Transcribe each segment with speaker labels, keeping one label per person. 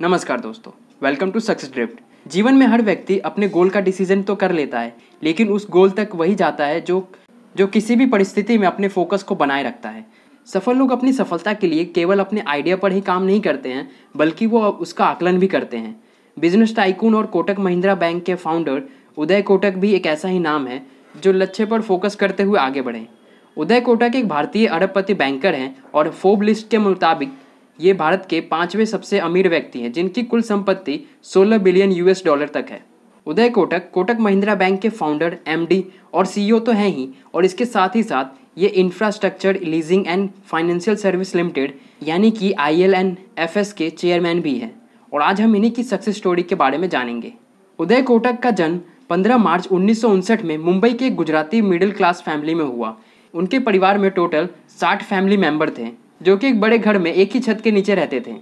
Speaker 1: नमस्कार दोस्तों welcome to success drift जीवन में हर व्यक्ति अपने गोल का डिसीज़न तो कर लेता है, लेकिन उस गोल तक वही जाता है जो जो किसी भी परिस्थिति में अपने फोकस को बनाए रखता है। सफल लोग अपनी सफलता के लिए केवल अपने आइडिया पर ही काम नहीं करते हैं, बल्कि वो उसका आकलन भी करते हैं। बिज़नेस टाइकून और कोटक महिंद्रा बैंक के फाउंडर उदय कोटक भी एक ऐसा ही नाम है, जो लक्ष्य पर फोकस करते हुए आगे बढ़े। उदय कोटक एक भारतीय अरबपति बैंकर हैं और फोब लिस्ट के मुताबिक ये भारत के पाँचवें सबसे अमीर व्यक्ति हैं, जिनकी कुल संपत्ति 16 बिलियन यूएस डॉलर तक है। उदय कोटक कोटक महिंद्रा बैंक के फाउंडर एमडी और सीईओ तो हैं ही, और इसके साथ ही साथ ये infrastructure leasing and financial service limited यानी कि I L N F S के चेयरमैन भी हैं। और आज हम इन्हीं की सक्सेस स्टोरी के बारे में जानेंगे। उदय कोटक का जन्म 15 मार्च उन्नीस सौ उनसठ में मुंबई के गुजराती मिडिल क्लास फैमिली में हुआ। उनके परिवार में टोटल 60 फैमिली मेंबर थे। जो कि एक बड़े घर में एक ही छत के नीचे रहते थे।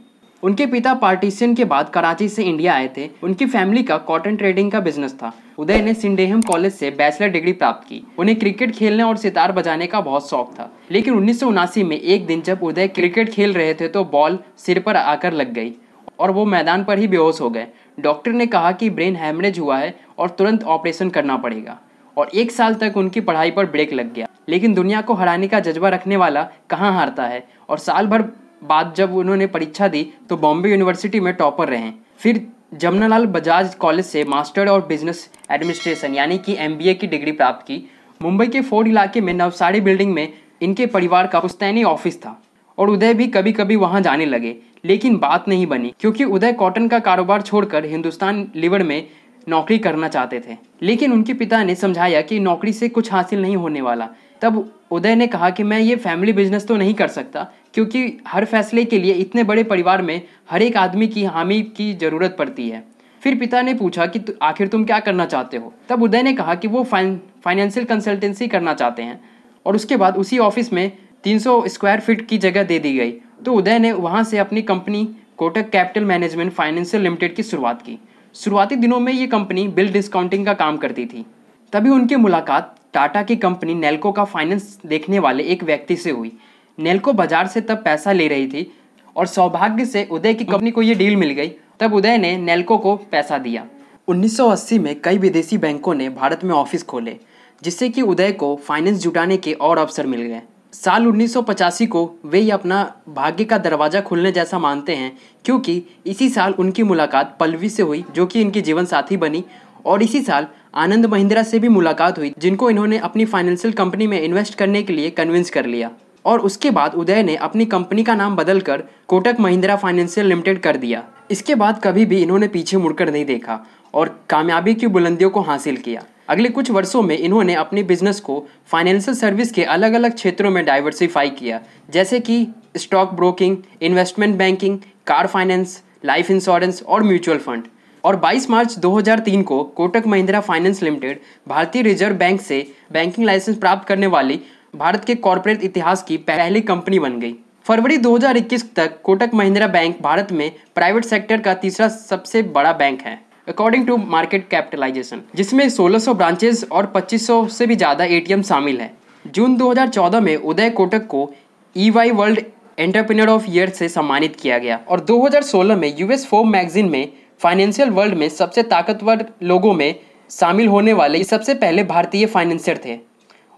Speaker 1: उनके पिता पार्टीशन के बाद कराची से इंडिया आए थे। उनकी फैमिली का कॉटन ट्रेडिंग का बिज़नेस था। उदय ने सिंडेहम कॉलेज से बैचलर डिग्री प्राप्त की। उन्हें क्रिकेट खेलने और सितार बजाने का बहुत शौक था। लेकिन उन्नीस सौ उनासी में एक दिन जब उदय क्रिकेट खेल रहे थे तो बॉल सिर पर आकर लग गई और वो मैदान पर ही बेहोश हो गए। डॉक्टर ने कहा कि ब्रेन हैमरेज हुआ है और तुरंत ऑपरेशन करना पड़ेगा और एक साल तक उनकी पढ़ाई पर ब्रेक लग गया। लेकिन दुनिया को हराने का जज्बा रखने वाला कहाँ हारता है? और साल भर बाद जब उन्होंने परीक्षा दी तो बॉम्बे यूनिवर्सिटी में टॉपर रहे। फिर जमनालाल बजाज कॉलेज से मास्टर और बिज़नेस एडमिनिस्ट्रेशन, यानी कि एम की डिग्री प्राप्त की। मुंबई के फोर्ड इलाके में नवसारी बिल्डिंग में इनके परिवार का पुस्तैनी ऑफ़िस था और उदय भी कभी कभी वहाँ जाने लगे। लेकिन बात नहीं बनी, क्योंकि उदय कॉटन का कारोबार छोड़कर हिंदुस्तान लिवर में नौकरी करना चाहते थे। लेकिन उनके पिता ने समझाया कि नौकरी से कुछ हासिल नहीं होने वाला। तब उदय ने कहा कि मैं ये फैमिली बिज़नेस तो नहीं कर सकता, क्योंकि हर फैसले के लिए इतने बड़े परिवार में हर एक आदमी की हामी की ज़रूरत पड़ती है। फिर पिता ने पूछा कि आखिर तुम क्या करना चाहते हो? तब उदय ने कहा कि वो फाइन फाइनेंशियल कंसल्टेंसी करना चाहते हैं। और उसके बाद उसी ऑफ़िस में 300 स्क्वायर फीट की जगह दे दी गई। तो उदय ने वहाँ से अपनी company Kotak capital management financial limited की शुरुआत की। शुरुआती दिनों में ये कंपनी बिल डिस्काउंटिंग का काम करती थी। तभी उनकी मुलाकात टाटा की कंपनी नेल्को का फाइनेंस देखने वाले एक व्यक्ति से हुई। नेल्को बाज़ार से तब पैसा ले रही थी और सौभाग्य से उदय की कंपनी को ये डील मिल गई। तब उदय ने नेल्को को पैसा दिया। 1980 में कई विदेशी बैंकों ने भारत में ऑफ़िस खोले, जिससे कि उदय को फाइनेंस जुटाने के और अवसर मिल गए। साल उन्नीस सौ पचासी को वे अपना भाग्य का दरवाज़ा खुलने जैसा मानते हैं, क्योंकि इसी साल उनकी मुलाकात पल्लवी से हुई, जो कि इनकी जीवन साथी बनी और इसी साल आनंद महिंद्रा से भी मुलाकात हुई, जिनको इन्होंने अपनी फाइनेंशियल कंपनी में इन्वेस्ट करने के लिए कन्विंस कर लिया। और उसके बाद उदय ने अपनी कंपनी का नाम बदलकर कोटक महिंद्रा फाइनेंशियल लिमिटेड कर दिया। इसके बाद कभी भी इन्होंने पीछे मुड़कर नहीं देखा और कामयाबी की बुलंदियों को हासिल किया। अगले कुछ वर्षों में इन्होंने अपने बिज़नेस को फाइनेंशियल सर्विस के अलग अलग क्षेत्रों में डाइवर्सिफाई किया, जैसे कि stock broking investment banking car finance life insurance और म्यूचुअल फंड और 22 मार्च 2003 को कोटक महिंद्रा फाइनेंस लिमिटेड, भारतीय रिज़र्व बैंक से बैंकिंग लाइसेंस प्राप्त करने वाली भारत के कॉरपोरेट इतिहास की पहली कंपनी बन गई। फरवरी 2021 तक कोटक महिंद्रा बैंक भारत में प्राइवेट सेक्टर का तीसरा सबसे बड़ा बैंक है अकॉर्डिंग टू मार्केट कैपिटलाइजेशन जिसमें 1600 ब्रांचेस और 2500 से भी ज़्यादा एटीएम शामिल है। जून 2014 में उदय कोटक को E Y world entrepreneur of year से सम्मानित किया गया और 2016 में यूएस फोम मैगजीन में फाइनेंशियल वर्ल्ड में सबसे ताकतवर लोगों में शामिल होने वाले सबसे पहले भारतीय फाइनेंसियर थे।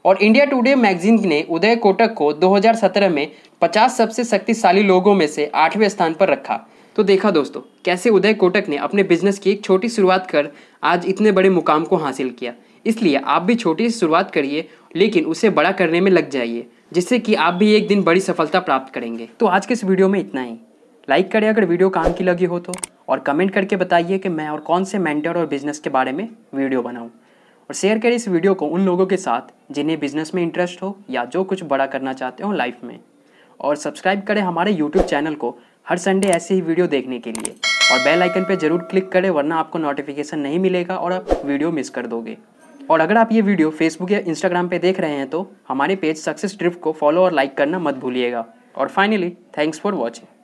Speaker 1: और इंडिया टुडे मैगजीन ने उदय कोटक को 2017 में 50 सबसे शक्तिशाली लोगों में से आठवें स्थान पर रखा। तो देखा दोस्तों, कैसे उदय कोटक ने अपने बिज़नेस की एक छोटी शुरुआत कर आज इतने बड़े मुकाम को हासिल किया। इसलिए आप भी छोटी सी शुरुआत करिए, लेकिन उसे बड़ा करने में लग जाइए, जिससे कि आप भी एक दिन बड़ी सफलता प्राप्त करेंगे। तो आज के इस वीडियो में इतना ही। लाइक करें अगर वीडियो काम की लगी हो तो और कमेंट करके बताइए कि मैं और कौन से मेंटर और बिज़नेस के बारे में वीडियो बनाऊँ। और शेयर करें इस वीडियो को उन लोगों के साथ जिन्हें बिज़नेस में इंटरेस्ट हो या जो कुछ बड़ा करना चाहते हो लाइफ में। और सब्सक्राइब करें हमारे यूट्यूब चैनल को हर संडे ऐसे ही वीडियो देखने के लिए। और बेल आइकन पर ज़रूर क्लिक करें, वरना आपको नोटिफिकेशन नहीं मिलेगा और आप वीडियो मिस कर दोगे। और अगर आप ये वीडियो फेसबुक या इंस्टाग्राम पे देख रहे हैं तो हमारे पेज सक्सेस ड्रिफ्ट को फॉलो और लाइक करना मत भूलिएगा। और फाइनली थैंक्स फॉर वॉचिंग